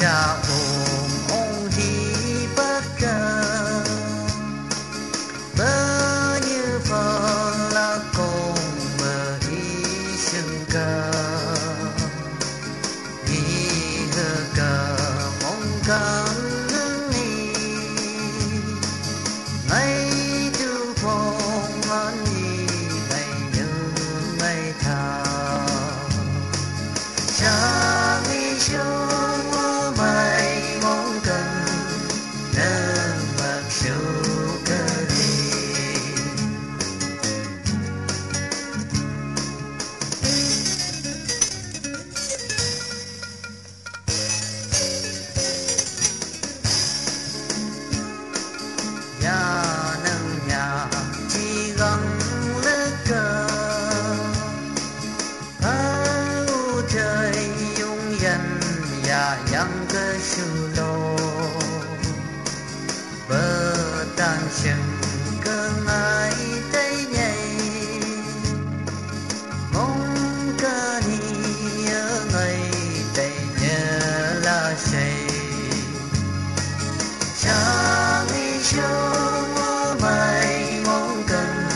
Cha xa ôm ông hi bất ngờ. Bơ như phở là cùng mơ hi sinh cờ. Hi hơ cờ mong cơn và yang cơ sự tan sừng cơn ai nhảy mong cơ ni ở ngày tay nhớ la say cha mi chung mai mong cần